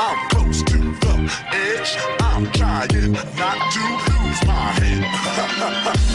I'm close to the edge. I'm trying not to lose my head.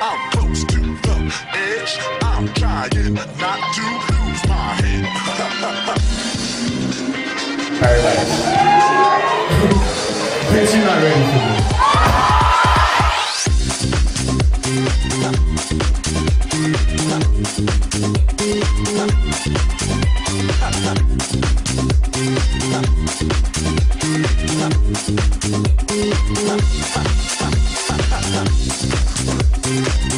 I'm close to the edge. I'm trying not to lose my head. Bitch, you're not ready for